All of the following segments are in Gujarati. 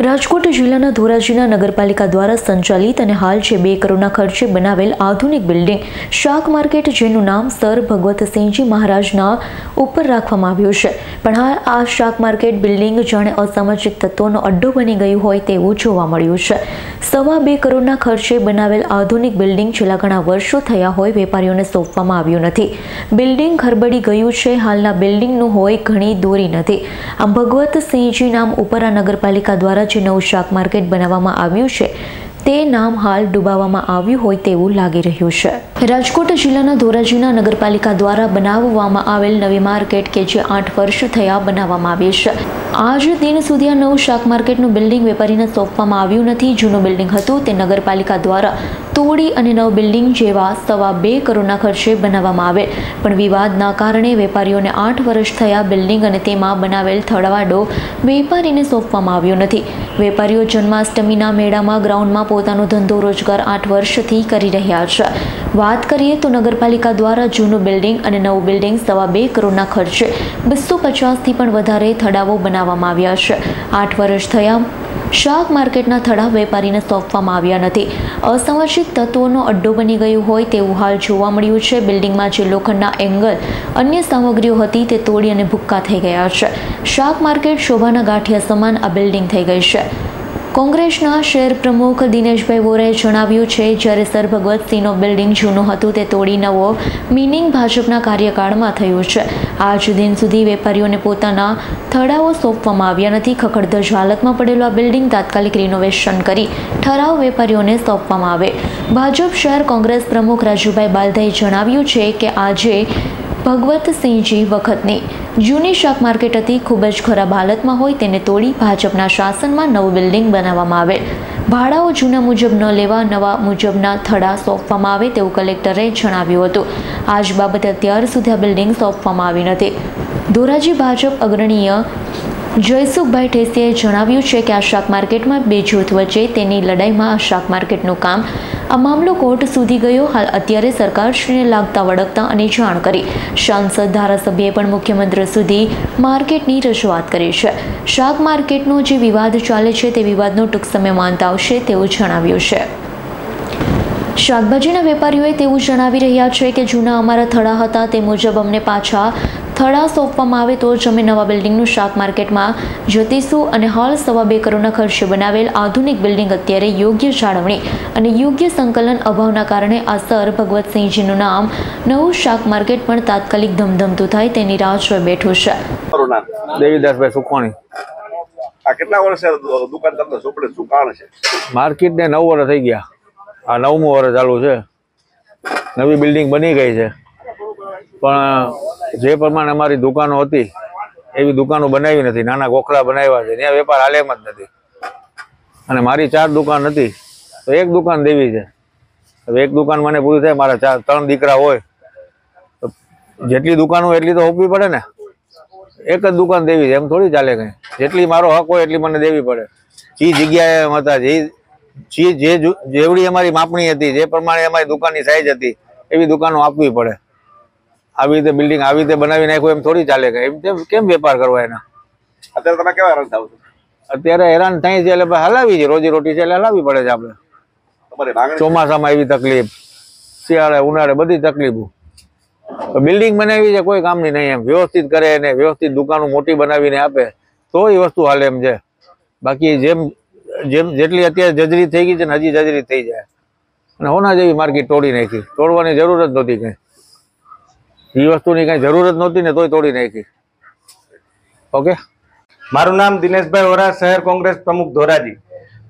રાજકોટ જિલ્લાના ધોરાજીના નગરપાલિકા દ્વારા સંચાલિત અને હાલ છે બે કરોડના ખર્ચે બનાવેલ આધુનિક બિલ્ડિંગ શાક માર્કેટ, જેનું નામ સર ભગવતસિંહજી મહારાજના ઉપર રાખવામાં આવ્યું છે. પણ હાલ આ શાક માર્કેટ બિલ્ડિંગ જાણે અસામાજિક તત્વોનો અડ્ડો બની ગયું હોય તેવું જોવા મળ્યું છે. સવા બે કરોડના ખર્ચે બનાવેલ આધુનિક બિલ્ડિંગ છેલ્લા ઘણા વર્ષો થયા હોય વેપારીઓને સોંપવામાં આવ્યું નથી. બિલ્ડિંગ ખરબડી ગયું છે, હાલના બિલ્ડિંગનું હોય ઘણી દોરી નથી. આમ ભગવતસિંહજી નામ ઉપર આ નગરપાલિકા દ્વારા જે નવું શાક માર્કેટ બનાવવામાં આવ્યું છે. તે નામ હાલ ડૂબાવવામાં આવ્યું હોય તેવું લાગી રહ્યું છે. રાજકોટ જિલ્લાના ધોરાજીના નગરપાલિકા દ્વારા બનાવવામાં આવેલ નવી માર્કેટ કે જે આઠ વર્ષ થયા બનાવવામાં આવી છે. આજ દિન સુધી આ નવું શાક માર્કેટનું બિલ્ડિંગ વેપારીને સોંપવામાં આવ્યું નથી. જૂનું બિલ્ડિંગ હતું તે નગરપાલિકા દ્વારા તોડી અને નવ બિલ્ડિંગ જેવા સવા બે કરોડના ખર્ચે બનાવવામાં આવેલ પણ વિવાદના કારણે વેપારીઓને આઠ વર્ષ થયા બિલ્ડિંગ અને તેમાં બનાવેલ થળવાડો વેપારીને સોંપવામાં આવ્યો નથી. વેપારીઓ જન્માષ્ટમીના મેળામાં ગ્રાઉન્ડમાં પોતાનો ધંધો રોજગાર આઠ વર્ષથી કરી રહ્યા છે. વાત કરીએ તો નગરપાલિકા દ્વારા જૂનું બિલ્ડિંગ અને નવું બિલ્ડિંગ સવા બે કરોડના ખર્ચે બસો પચાસથી પણ વધારે થડાવો બનાવવામાં આવ્યા છે. આઠ વર્ષ થયા શાક માર્કેટના થડા વેપારીને સોંપવામાં આવ્યા નથી. અસામાજિક તત્વોનો અડ્ડો બની ગયું હોય તેવું હાલ જોવા મળ્યું છે. બિલ્ડિંગમાં જે લોખંડના એંગલ અન્ય સામગ્રીઓ હતી તે તોડી અને ભૂક્કા થઈ ગયા છે. શાક માર્કેટ શોભાના ગાંઠિયા સમાન આ બિલ્ડિંગ થઈ ગઈ છે. કોંગ્રેસના શહેર પ્રમુખ દિનેશભાઈ વોરાએ જણાવ્યું છે, જ્યારે સર ભગવતસિંહનો બિલ્ડિંગ જૂનું હતું, તે તોડી નવો મિનિંગ ભાજપના કાર્યકાળમાં થયું છે. આજ દિન સુધી વેપારીઓને પોતાના થડાઓ સોંપવામાં આવ્યા નથી. ખખડધજ હાલતમાં પડેલું આ બિલ્ડિંગ તાત્કાલિક રિનોવેશન કરી ઠરાવ વેપારીઓને સોંપવામાં આવે. ભાજપ શહેર કોંગ્રેસ પ્રમુખ રાજુભાઈ બાલધાએ જણાવ્યું છે કે આજે ભગવતસિંહજી વખતની. જૂની શાક માર્કેટ હતી, ખૂબ જ ખરાબ હાલતમાં હોય તેને તોડી ભાજપના શાસનમાં નવું બિલ્ડિંગ બનાવવામાં આવે. ભાડાઓ જૂના મુજબ ન લેવા, નવા મુજબના થડા સોંપવામાં આવે તેવું કલેક્ટરે જણાવ્યું હતું. આજ બાબતે અત્યાર સુધી આ બિલ્ડિંગ સોંપવામાં આવી નથી. ધોરાજી ભાજપ અગ્રણીય જયસુખભાઈ ઠેસીએ જણાવ્યું છે કે આ શાક માર્કેટમાં બે જૂથ વચ્ચે તેની લડાઈમાં આ શાક માર્કેટનું કામ આ મામલો કોર્ટ સુધી ગયો. હાલ અત્યારે સરકારશ્રીને લાગતા વળગતા અને જાણ કરી. સાંસદ ધારાસભ્યએ પણ મુખ્યમંત્રી સુધી માર્કેટની રજૂઆત કરી છે. શાક માર્કેટનો જે વિવાદ ચાલે છે તે વિવાદનો ટૂંક સમયમાં અંત આવશે તેવું જણાવ્યું છે. શાકભાજીના વેપારીઓએ તેવું જણાવી રહ્યા છે કે જૂના અમારા થડા હતા તે મુજબ અમને પાછા થડા સોંપવામાં આવે તો જ અમે નવા બિલ્ડિંગનું શાક માર્કેટમાં જતીશું અને હાલ સવા બે કરોડના ખર્ચે બનાવેલ આધુનિક બિલ્ડિંગ અત્યારે યોગ્ય જાળવણી અને યોગ્ય સંકલન અભાવના કારણે આ સર ભગવતસિંહજીનું નામ નવું શાક માર્કેટ પણ તાત્કાલિક ધમધમતું થાય તેની રાહ જોઈ બેઠું છે. દેવીદાસભાઈ સુખવાણી. આ કેટલા વર્ષે દુકાન તમને સોંપડે શું કારણ છે? માર્કેટ ને નવ વર્ષ થઈ ગયા. આ નવમું વર્ષ ચાલુ છે. નવી બિલ્ડિંગ બની ગઈ છે. પણ જે પ્રમાણે અમારી દુકાનો હતી, એવી દુકાનો બનાવી નથી. નાના ગોખલા બનાવ્યા છે. ત્યાં વેપાર હાલે જ નથી. અને મારી ચાર દુકાન હતી, તો એક દુકાન દેવી છે. હવે એક દુકાન મને પૂરી થાય, મારા ચાર, ત્રણ દીકરા હોય, તો જેટલી દુકાનો એટલી તો હોપવી પડે ને. એક જ દુકાન દેવી છે, એમ થોડી ચાલે કંઈ. જેટલી મારો હક હોય એટલી મને દેવી પડે. જે જગ્યાએ એમ હતા, જે જે જેવડી અમારી માપણી હતી, જે પ્રમાણે અમારી દુકાનની સાઈઝ હતી, એવી દુકાનો આપવી પડે. આવી રીતે બિલ્ડિંગ આવી રીતે બનાવી નાખ્યું એમ થોડી ચાલે કે. એમ કેમ- કેમ વેપાર કરવો એના? અત્યારે તમે કેવા હેરાન થાવ અત્યારે હેરાન થાય છે એટલે હલાવી છે રોજી રોટી છે એટલે હલાવી પડે છે આપણે. ચોમાસામાં એવી તકલીફ શિયાળે ઉનાળે બધી તકલીફો. બિલ્ડિંગ બનાવી છે કોઈ કામની નહીં એમ. વ્યવસ્થિત કરે ને વ્યવસ્થિત દુકાનો મોટી બનાવીને આપે તો એ વસ્તુ હાલે એમ છે. બાકી જેમ જેમ જેટલી અત્યારે જજરી થઈ ગઈ છે ને હજી જજરી થઈ જાય. અને હોના જેવી માર્કેટ તોડી નાખી. તોડવાની જરૂર જ નહોતી કઈ. એ વસ્તુની કઈ જરૂર જ નહોતી ને તોય તોડી નાખી. ઓકે? મારું નામ દિનેશભાઈ ઓરા શહેર કોંગ્રેસ પ્રમુખ ધોરાજી.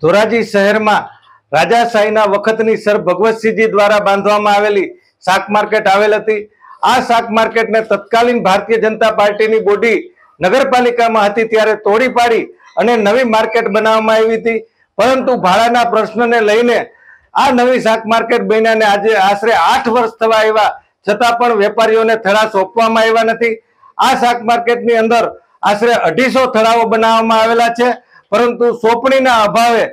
ધોરાજી શહેરમાં રાજાશાહીના વખતની સર ભગવતસિંહજી દ્વારા બાંધવામાં આવેલી શાક માર્કેટ આવેલ હતી. આ શાક માર્કેટને તત્કાલીન ભારતીય જનતા પાર્ટીની બોડી નગરપાલિકામાં હતી ત્યારે તોડી પાડી અને નવી માર્કેટ બનાવવામાં આવી હતી. પરંતુ ભાડાના પ્રશ્નને લઈને આ નવી શાક માર્કેટ બન્યાને આજે આશરે આઠ વર્ષ થવા આવ્યા. છતાં પણ વેપારીઓને થળા સોંપવામાં આવ્યા નથી. આ શાક માર્કેટની અંદર આશરે અઢીસો થડાઓ બનાવવામાં આવેલા છે. પરંતુ સોંપણીના અભાવે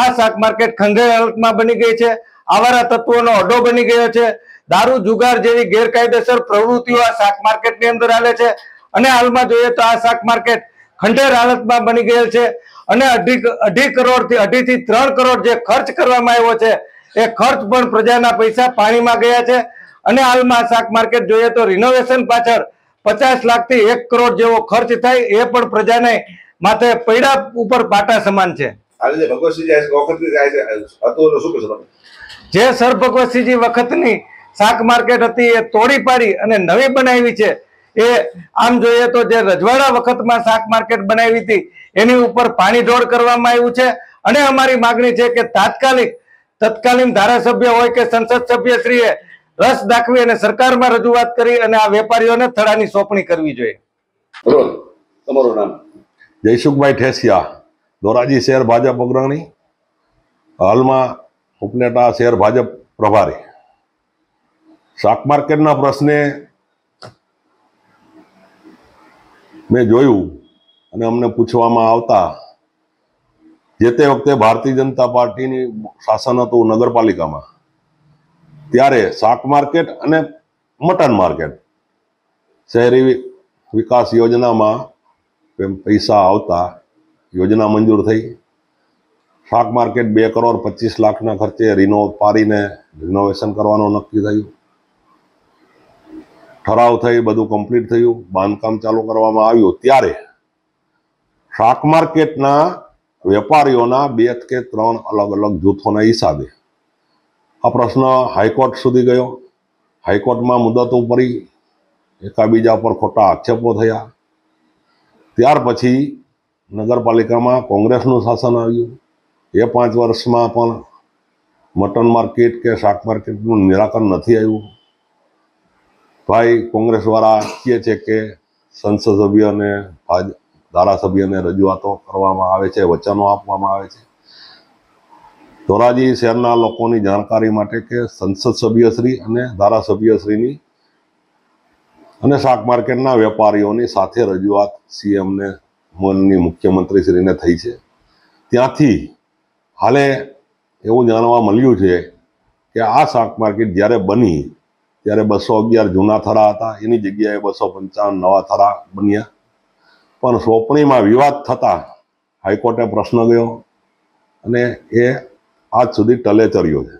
આ શાક માર્કેટ ખંડેર હાલતમાં બની ગઈ છે. આવારા તત્વોનો અડો બની ગયો છે. દારૂ, જુગાર જેવી ગેરકાયદેસર પ્રવૃત્તિઓ આ શાક માર્કેટની અંદર હાલે છે. અને હાલમાં જોઈએ તો આ શાક માર્કેટ ખંડેર હાલતમાં બની ગયેલ છે. અને અઢી અઢી કરોડથી અઢી થી ત્રણ કરોડ જે ખર્ચ કરવામાં આવ્યો છે, એ ખર્ચ પણ પ્રજાના પૈસા પાણીમાં ગયા છે. અને હાલમાં શાક માર્કેટ જોઈએ તો રિનોવેશન પાછળ પચાસ લાખથી એક કરોડ જેવો ખર્ચ થાય એ પણ પ્રજાને માથે પૈડા ઉપર પાટા સમાન છે. જે સર ભગવતસિંહજી વખતની શાક માર્કેટ હતી એ તોડી પાડી અને નવી બનાવી છે. એ આમ જોઈએ તો જે રજવાડા વખતમાં શાક માર્કેટ બનાવી હતી એની ઉપર પાણી ઢોળ કરવામાં આવ્યું છે. અને અમારી માગણી છે કે તાત્કાલિક તત્કાલીન ધારાસભ્ય હોય કે સંસદ સભ્ય શ્રીએ રસ દાખવી અને સરકારમાં રજૂઆત કરી અને આ વેપારીઓને થડાની સોંપણી કરવી જોઈએ. તમારું નામ? જયસુખભાઈ ઠેસિયા ધોરાજી શહેર ભાજપ અગ્રણી હાલમાં ઉપનેટા શહેર ભાજપ પ્રભારી. શાક માર્કેટના પ્રશ્ને મેં જોયું અને અમને પૂછવામાં આવતા જે તે વખતે ભારતીય જનતા પાર્ટીની શાસન હતું નગરપાલિકામાં. ત્યારે શાક માર્કેટ અને મટન માર્કેટ. શહેરી વિકાસ યોજનામાં પૈસા આવતા યોજના મંજૂર થઈ. શાક માર્કેટ બે કરોડ પચીસ લાખના ખર્ચે રિનો પાડીને રિનોવેશન કરવાનું નક્કી થયું. ઠરાવ થઈ, બધું કમ્પ્લીટ થયું. બાંધકામ ચાલુ કરવામાં આવ્યું. ત્યારે શાક માર્કેટના વેપારીઓના બે કે ત્રણ અલગ અલગ જૂથોના હિસાબે આ પ્રશ્ન હાઈકોર્ટ સુધી ગયો. હાઈકોર્ટમાં મુદત ઉપરી એકાબીજા પર ખોટા આક્ષેપો થયા. ત્યાર પછી નગરપાલિકામાં કોંગ્રેસનું શાસન આવ્યું. એ પાંચ વર્ષમાં પણ મટન માર્કેટ કે શાક માર્કેટનું નિરાકરણ નથી આવ્યું. ભાઈ, કોંગ્રેસવાળા કહે છે કે સંસદ સભ્યને, ભાજ- ધારાસભ્યને રજૂઆતો કરવામાં આવે છે, વચનો આપવામાં આવે છે. ધોરાજી શહેરના લોકોની જાણકારી માટે કે સંસદ સભ્યશ્રી અને ધારાસભ્યશ્રીની અને શાક માર્કેટના વેપારીઓની સાથે રજૂઆત સીએમને મનની મુખ્યમંત્રીશ્રીને થઈ છે. ત્યાંથી હાલે એવું જાણવા મળ્યું છે કે આ શાક માર્કેટ જ્યારે બની, ત્યારે બસો અગિયાર જૂના થરા હતા. એની જગ્યાએ બસો પંચાવન નવા થરા બન્યા. પણ સોંપણીમાં વિવાદ થતા હાઈકોર્ટે પ્રશ્ન ગયો અને એ આજ સુધી ટલે ચર્યો છે.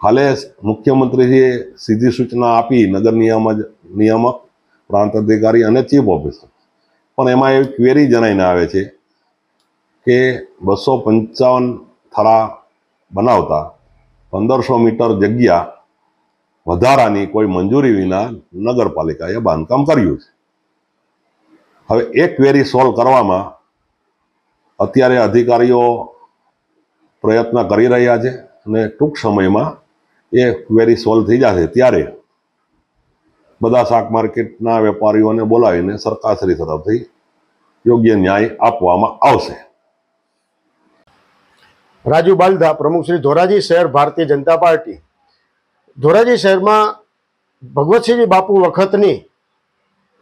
હાલે મુખ્યમંત્રીએ સીધી સૂચના આપી નગર નિયામક નિયામક, પ્રાંત અધિકારી અને ચીફ ઓફિસર. પણ એમાં એવી ક્વેરી જણાઈને આવે છે કે બસો પંચાવન થળા બનાવતા પંદરસો મીટર જગ્યા વધારાની કોઈ મંજૂરી વિના નગરપાલિકાએ બાંધકામ કર્યું છે. હવે એ ક્વેરી સોલ્વ કરવામાં અત્યારે અધિકારીઓ પ્રયત્ન કરી રહ્યા છે અને ટૂંક સમયમાં એ ક્વેરી સોલ્વ થઈ જશે. ત્યારે બધા શાક માર્કેટના વેપારીઓને બોલાવીને સરકારશ્રી તરફથી યોગ્ય ન્યાય આપવામાં આવશે. રાજુ બાલદા પ્રમુખ શ્રી ધોરાજી શહેર ભારતીય જનતા પાર્ટી. ધોરાજી શહેરમાં ભગવતસિંહજી બાપુ વખતની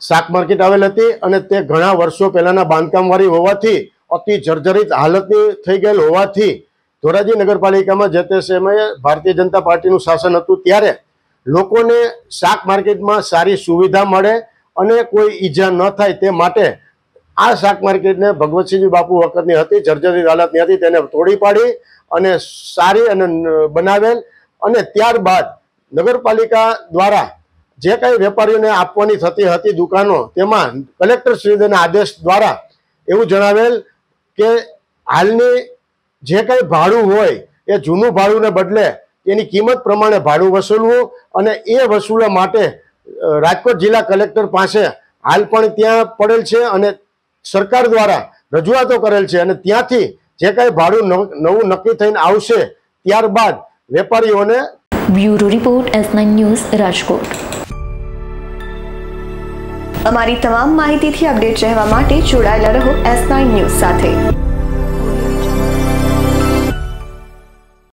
શાક માર્કેટ આવેલ હતી અને તે ઘણા વર્ષો પહેલાના બાંધકામવાળી હોવાથી અતિ જર્જરિત હાલતની થઈ ગયેલ હોવાથી ધોરાજી નગરપાલિકામાં જે તે સમયે ભારતીય જનતા પાર્ટીનું શાસન હતું, ત્યારે લોકોને શાક માર્કેટમાં સારી સુવિધા મળે અને કોઈ ઈજા ન થાય તે માટે આ શાક માર્કેટને ભગવતસિંહજી બાપુ વખતની હતી, જર્જરિત હાલતની હતી, તેને તોડી પાડી અને સારી અને બનાવેલ અને ત્યારબાદ નગરપાલિકા દ્વારા જે કાંઈ વેપારીઓને આપવાની થતી હતી દુકાનો, તેમાં કલેક્ટર શ્રીના આદેશ દ્વારા એવું જણાવેલ કે હાલની જે કાંઈ ભાડું હોય એ જૂનું ભાડુંને બદલે એની કિંમત પ્રમાણે ભાડું વસૂલવું અને એ વસૂલવા માટે રાજકોટ જિલ્લા કલેક્ટર પાસે હાલ પણ ત્યાં પડેલ છે અને સરકાર દ્વારા રજૂઆતો કરેલ છે અને ત્યાંથી જે કાંઈ ભાડું નવ- નક્કી થઈને આવશે ત્યારબાદ વેપારીઓને bureau report S news Rajkot. અમારી તમામ માહિતીથી અપડેટ રહેવા માટે જોડાયેલા રહો એસ ન્યૂઝ સાથે.